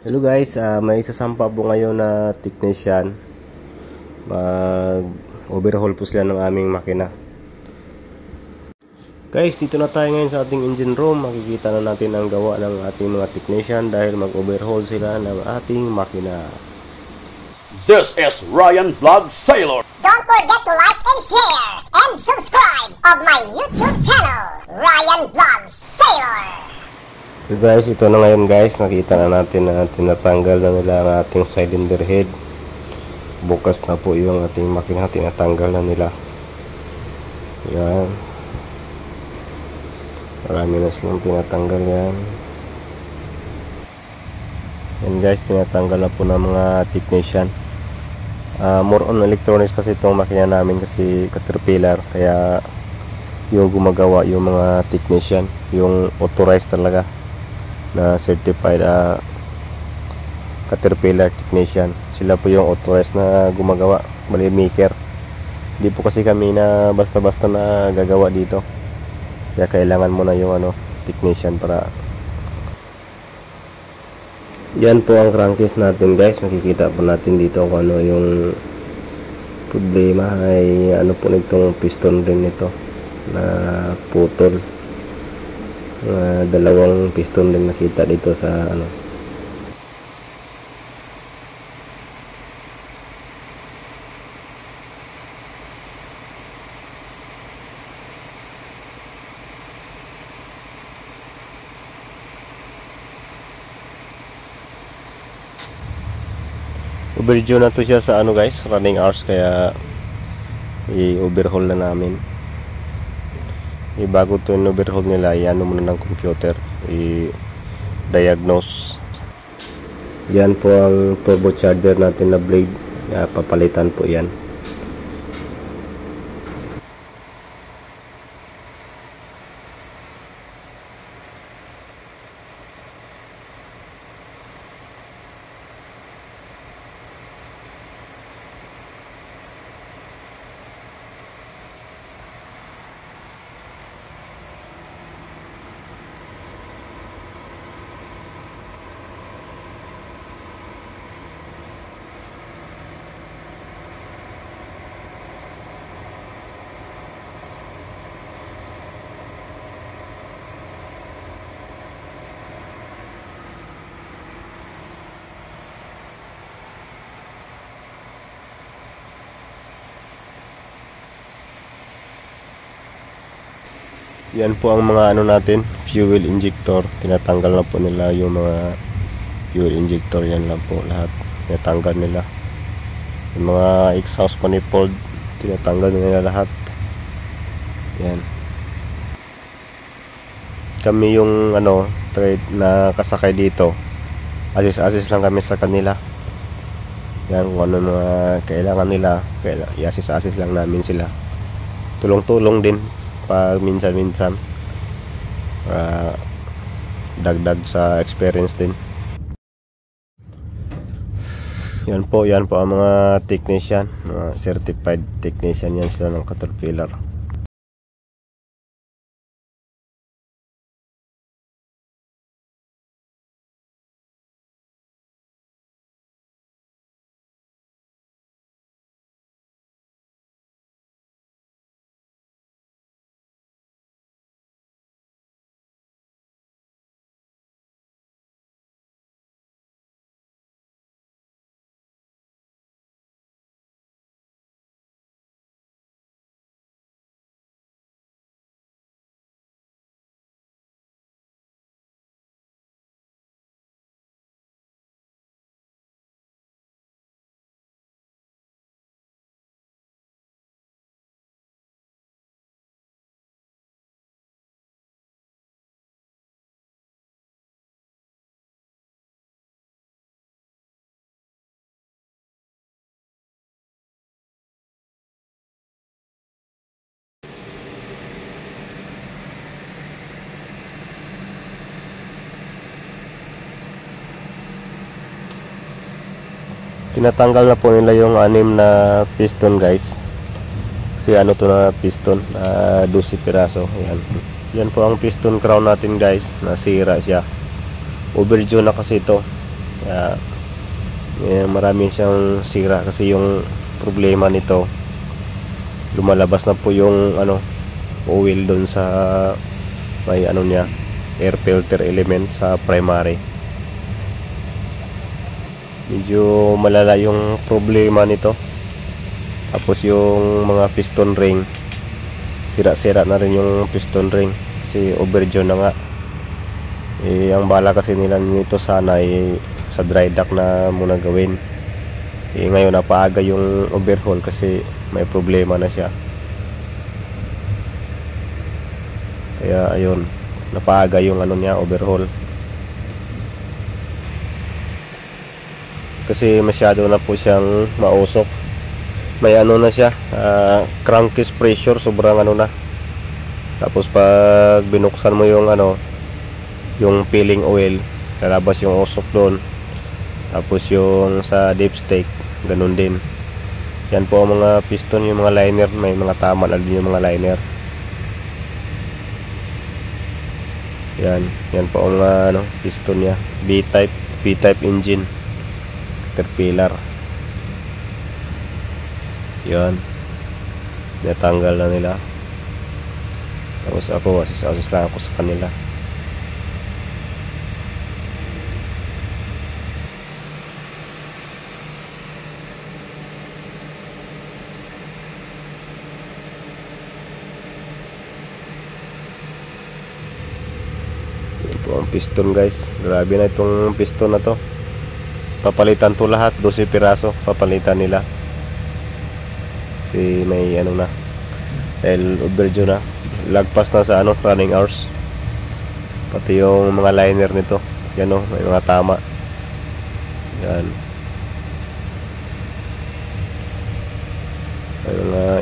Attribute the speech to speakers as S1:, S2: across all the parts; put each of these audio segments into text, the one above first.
S1: Hello guys, uh, may sasampa po ngayon na technician. Mag overhaul po sila ng aming makina. Guys dito na tayo ngayon sa ating engine room. Makikita na natin ang gawa ng ating mga technician dahil mag overhaul sila ng ating makina.
S2: This is Ryan Vlog Sailor.
S3: Don't forget to like and share and subscribe of my YouTube channel, Ryan Vlog Sailor.
S1: So guys, ito na ngayon guys, nakita na natin na tinatanggal na nila ang ating cylinder head. Bukas na po yung ating makina, tinatanggal na nila. Yan. Marami na silang tinatanggal yan. Yan guys, tinatanggal na po ng mga technician. Uh, more on electronics kasi itong makina namin kasi Caterpillar. Kaya yung gumagawa yung mga technician, yung authorized talaga na certified uh, Caterpillar technician. Sila po yung authorized na gumagawa, mali maker. Hindi po kasi kami na basta-basta na gagawa dito. Kaya kailangan mo na yung ano, technician para yan po ang crankcase natin guys makikita po natin dito kung ano yung problema ay ano po nitong piston rin nito na putol uh, dalawang piston din nakita dito sa ano. Overdue na to siya sa ano guys running hours kaya i-overhaul na namin i bago to in overhaul nila i-ano muna ng computer i-diagnose. Yan po ang turbocharger natin na blade. Papalitan po yan yan po ang mga ano natin fuel injector. Tinatanggal na po nila yung mga fuel injector. Yan lang po lahat. Tinatanggal nila. Yung mga exhaust manifold tinatanggal nila lahat. Yan. Kami yung ano trade na kasakay dito. Assist assist lang kami sa kanila. Yan kung ano mga kailangan nila. I-assist assist lang namin sila. Tulong tulong din pag minsan-minsan para dagdag sa experience din. Yan po yan po ang mga technician. Mga certified technician yan sila ng Caterpillar tinatanggal na po nila yung anim na piston guys. Kasi ano to na piston? Uh, 12 piraso. Yan yan po ang piston crown natin guys. Nasira siya. Overdue na kasi ito Kaya eh, marami siyang sira kasi yung problema nito. Lumalabas na po yung ano oil doon sa may ano niya air filter element sa primary medyo malala yung problema nito. Tapos yung mga piston ring. Sira-sira na rin yung piston ring. Kasi overdue na nga. Eh ang bala kasi nila nito sana eh, sa dry dock na muna gawin. Eh ngayon napaaga yung overhaul kasi may problema na siya. Kaya ayun. Napaaga yung ano niya overhaul kasi masyado na po siyang mausok. May ano na siya ah, crankcase pressure sobrang ano na. Tapos pag binuksan mo yung ano yung peeling oil lalabas yung usok doon. Tapos yung sa dipstick ganun din. Yan po ang mga piston yung mga liner may mga tama na din yung mga liner. Yan yan po ang mga ano, piston niya. B-type B-type engine Caterpillar. Yan natanggal na nila. Tapos ako asis-asis lang ako sa kanila. Po ang piston guys. Grabe na itong piston na to papalitan to lahat 12 piraso papalitan nila. Si may ano na dahil overdue na. Lagpas na sa ano running hours. Pati yung mga liner nito. Yan o may mga tama. Yan. May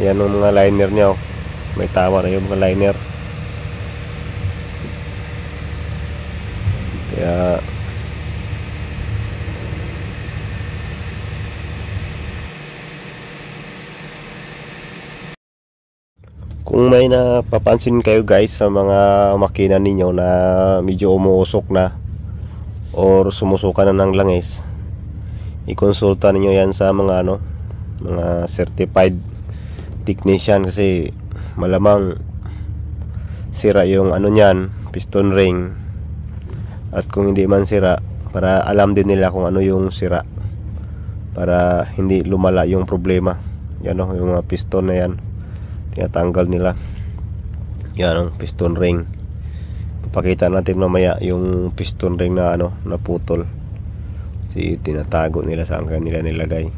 S1: yan ang mga liner niya oh. may tama na yung mga liner. Kaya Kung may napapansin kayo guys sa mga makina ninyo na medyo umuusok na or sumusuka na ng langis, ikonsulta ninyo yan sa mga ano, mga certified technician kasi malamang sira yung ano niyan, piston ring. At kung hindi man sira, para alam din nila kung ano yung sira para hindi lumala yung problema. Yan o, yung mga piston na yan tinatanggal nila. Yan ang piston ring. Papakita natin mamaya yung piston ring na ano naputol si tinatago nila saan kaya nila nilagay.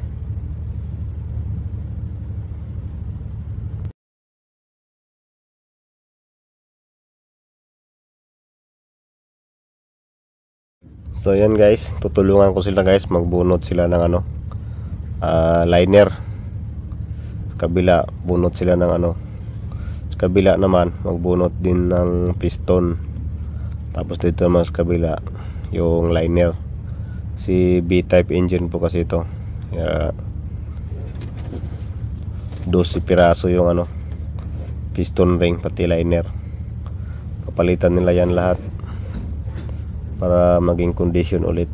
S1: So yan guys, tutulungan ko sila guys, magbunot sila ng ano, ah, liner kabila bunot sila ng ano. Sa kabila naman magbunot din ng piston. Tapos dito naman sa kabila yung liner. Si B-type engine po kasi ito. Kaya 12 piraso yung ano piston ring pati liner. Papalitan nila yan lahat para maging condition ulit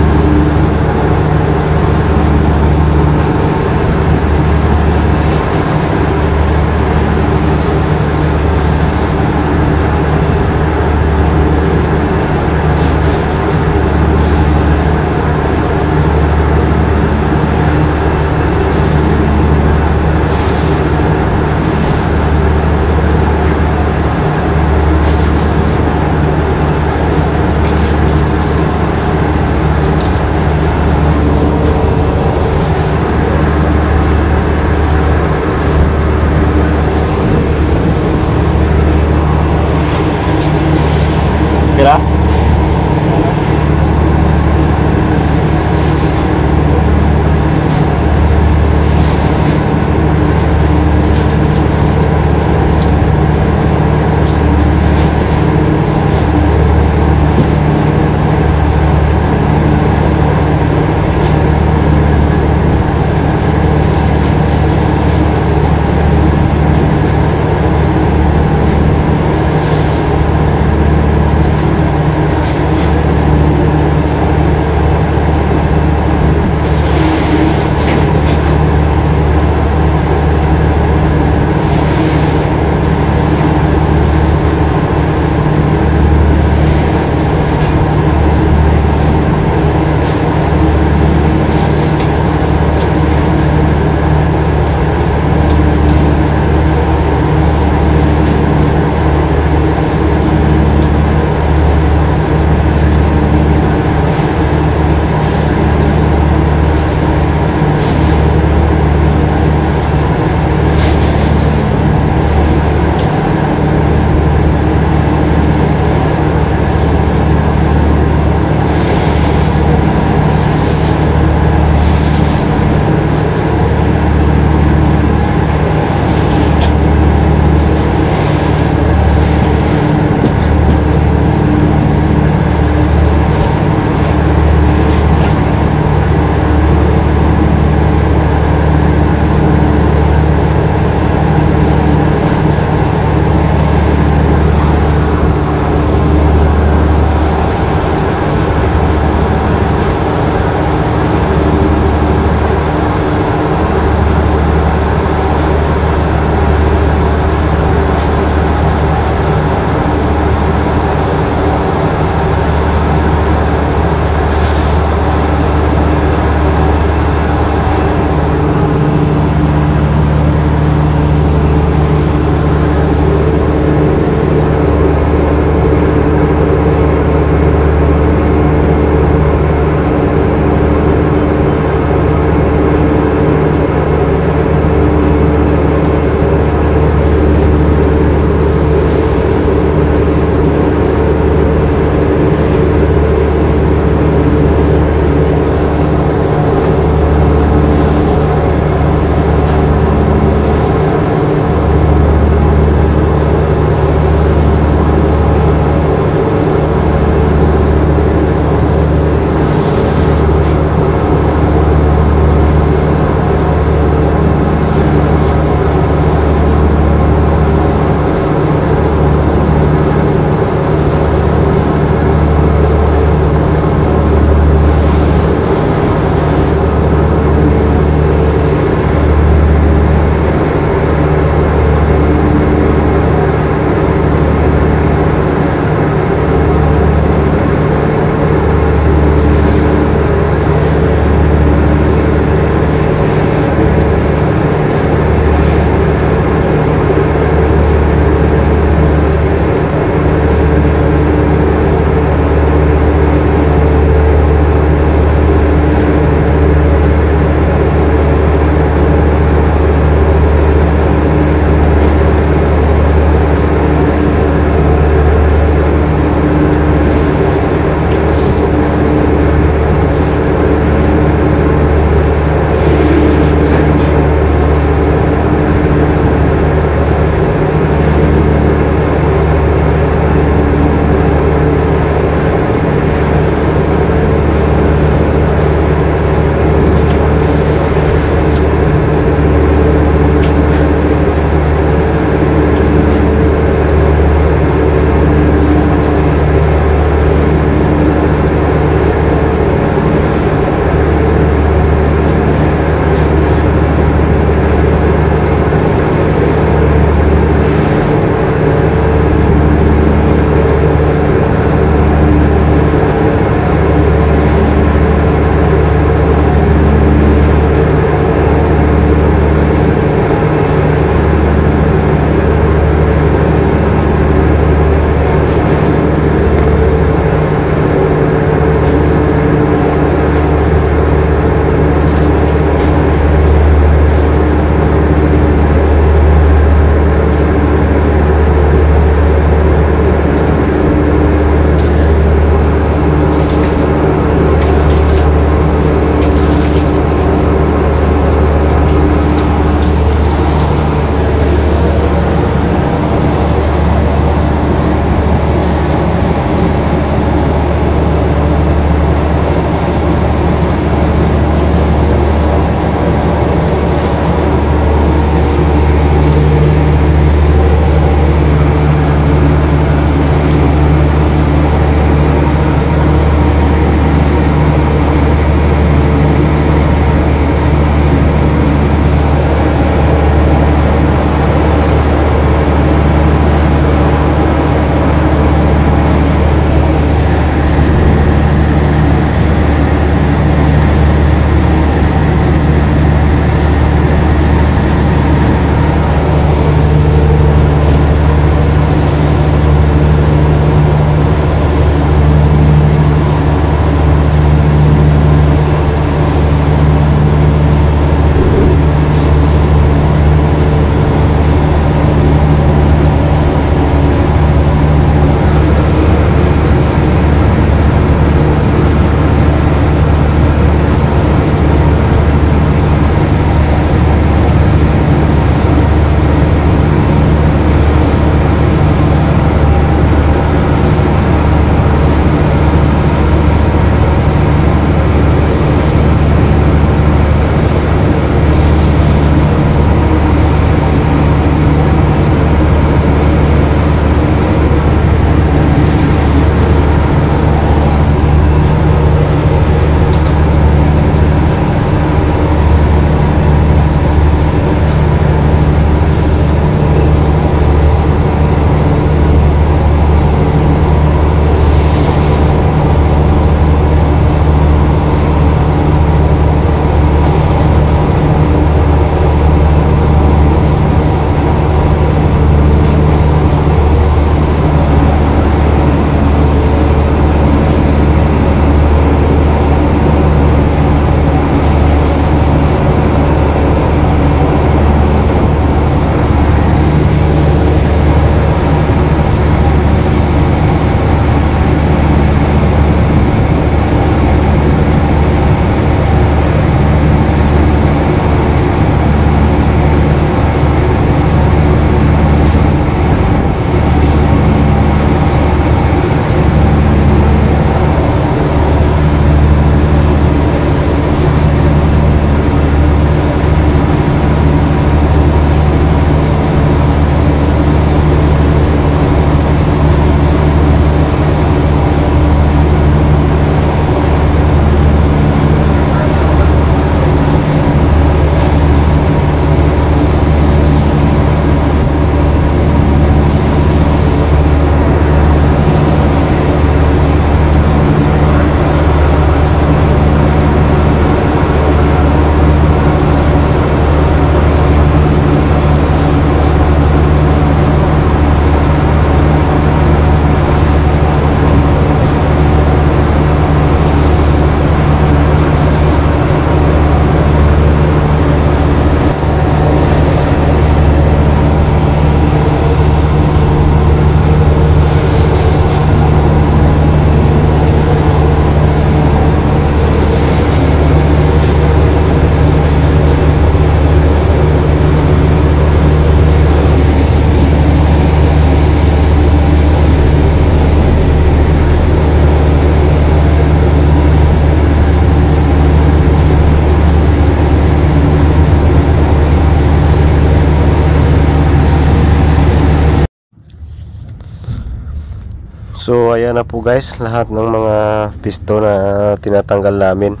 S1: na po guys, lahat ng mga piston na tinatanggal namin.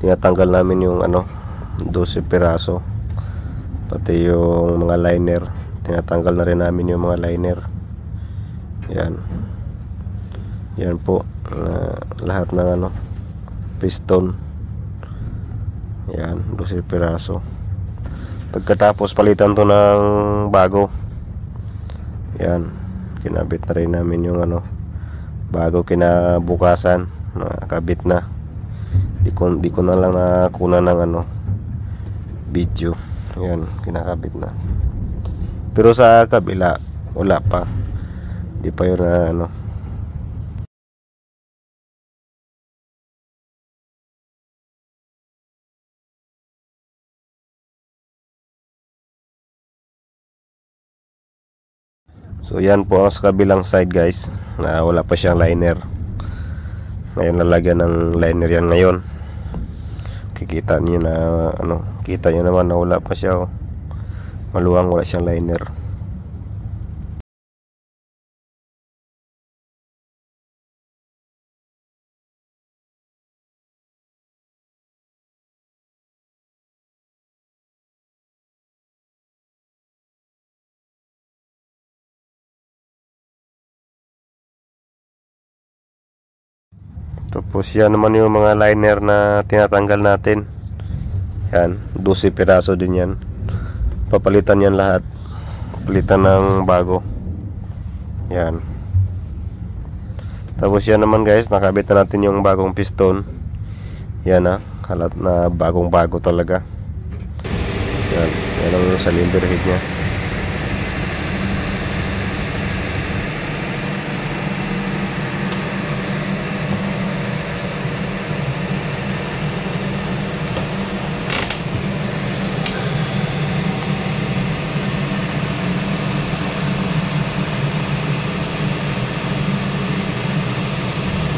S1: Tinatanggal namin yung ano, 12 piraso. Pati yung mga liner, tinatanggal na rin namin yung mga liner. Yan. Yan po, ah, lahat ng ano, piston. Yan, 12 piraso. Pagkatapos palitan to ng bago. Yan, kinabit na rin namin yung ano, bago kinabukasan, nakabit na. Di ko, di ko na lang nakuna ng ano, video. Yan, kinakabit na. Pero sa kabila, wala pa. Di pa yun na ano, So yan po ang sa kabilang side guys na wala pa siyang liner. Ngayon lalagyan ng liner yan ngayon. Kikita niyo na ano, kita niyo naman na wala pa siya. Oh. Maluwang wala siyang liner. Tapos yan naman yung mga liner na tinatanggal natin. Yan, 12 piraso din yan. Papalitan yan lahat. Palitan ng bago. Yan. Tapos yan naman guys, nakabit na natin yung bagong piston. Yan ah, kalat na bagong bago talaga. Yan, yan ang cylinder head niya.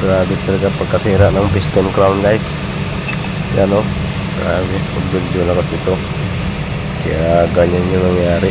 S1: Grabe talaga pagkasira ng piston crown guys. Yan o. Grabe. Pag-video na kasi ito. Kaya ganyan yung nangyari.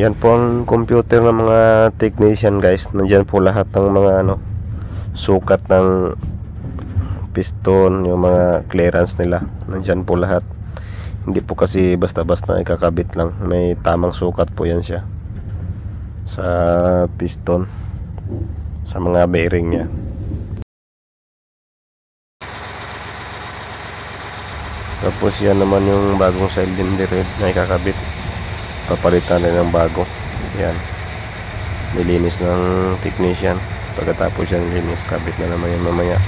S1: yan po ang computer ng mga technician guys. Nandyan po lahat ng mga ano sukat ng piston yung mga clearance nila. Nandyan po lahat. Hindi po kasi basta basta ikakabit lang. May tamang sukat po yan siya sa piston sa mga bearing niya. Tapos yan naman yung bagong cylinder eh, na ikakabit. Papalitan rin ng bago. Yan. Nilinis ng technician. Pagkatapos yan linis, kabit na naman yan mamaya.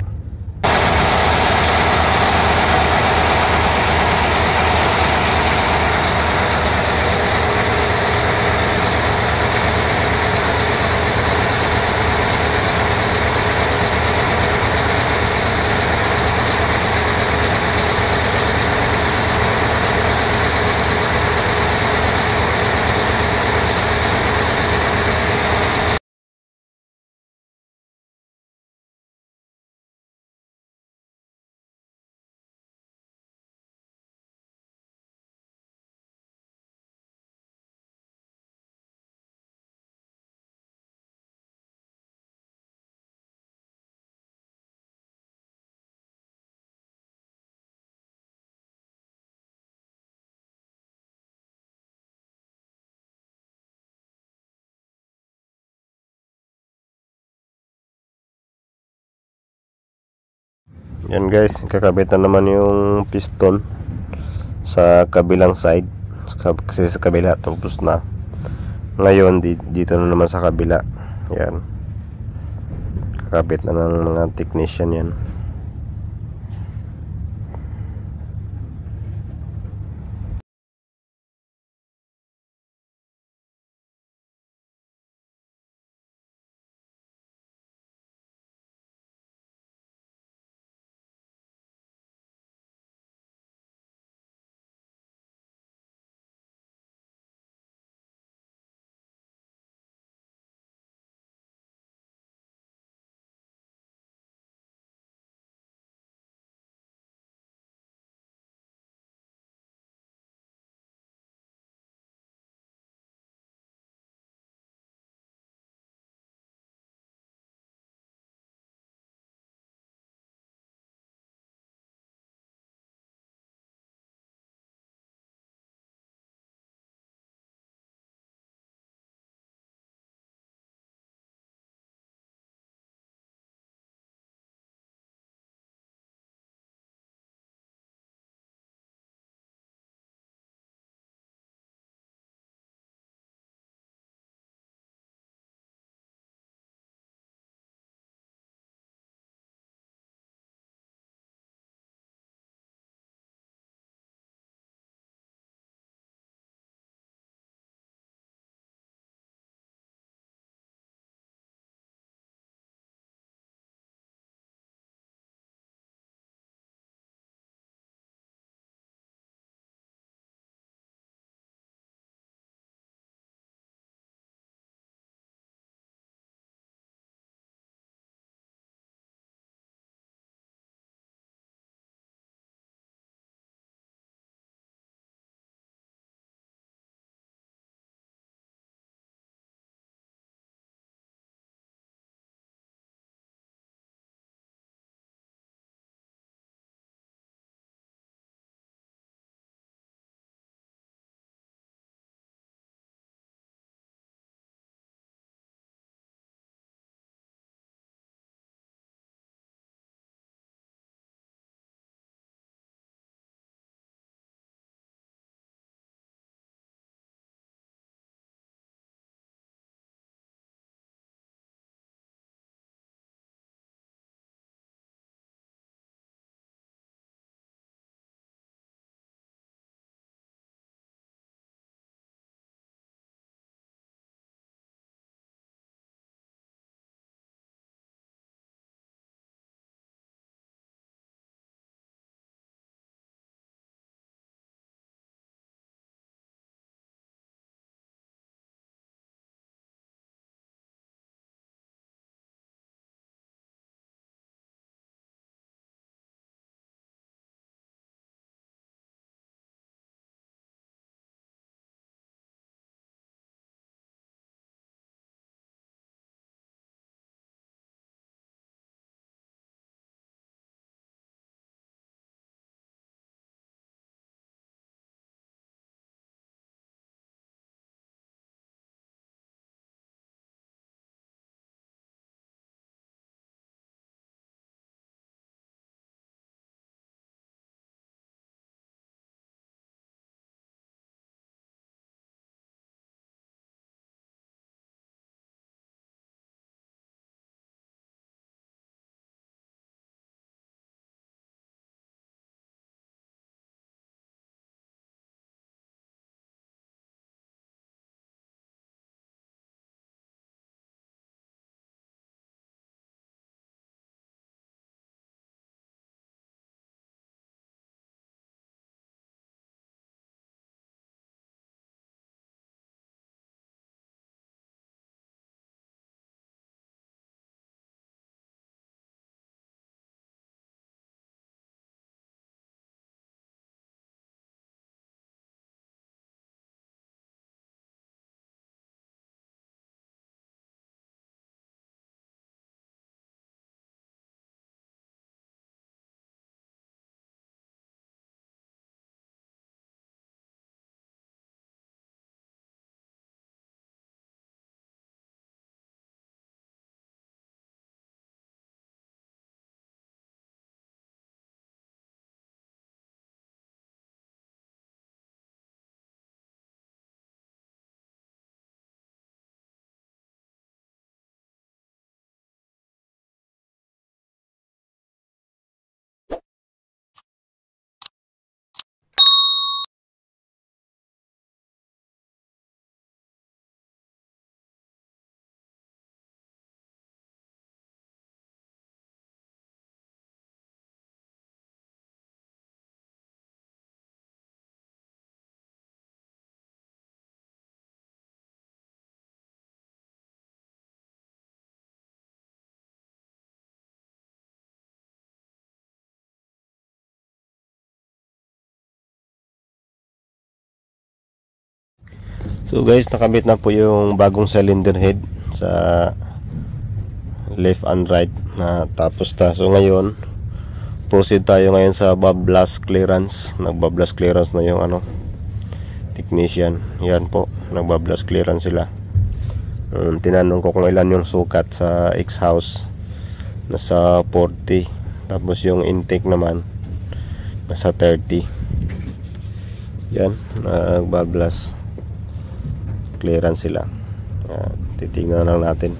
S1: Yan guys, kakabit na naman yung piston sa kabilang side kasi sa kabila tapos na. Ngayon di, dito na naman sa kabila. Yan. Kakabit na ng mga technician yan. So guys, nakabit na po yung bagong cylinder head sa left and right na tapos na. So ngayon, proceed tayo ngayon sa blast clearance. Nagba-blast clearance na yung ano technician. Yan po, nagba-blast clearance sila. Um, tinanong ko kung ilan yung sukat sa X-house. Nasa 40. Tapos yung intake naman nasa 30. Yan, nagba-blast clearance sila. Yan, titingnan lang natin.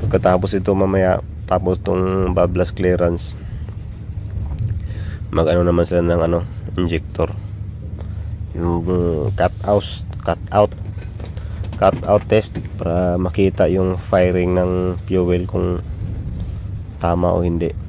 S1: Pagkatapos ito mamaya, tapos tong bablas clearance, mag ano naman sila ng ano, injector. Yung uh, cut out, cut out, cut out test para makita yung firing ng fuel kung tama o hindi.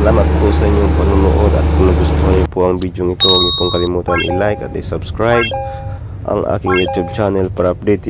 S1: Salamat po sa inyong panonood at kung nagustuhan niyo po ang video ito, huwag niyo pong kalimutan i-like at i-subscribe ang aking YouTube channel para update